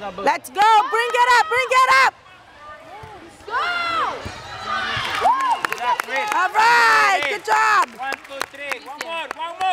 Let's go. Bring it up. Bring it up. Let's go. All right. Good job. One, two, three. One more. One more.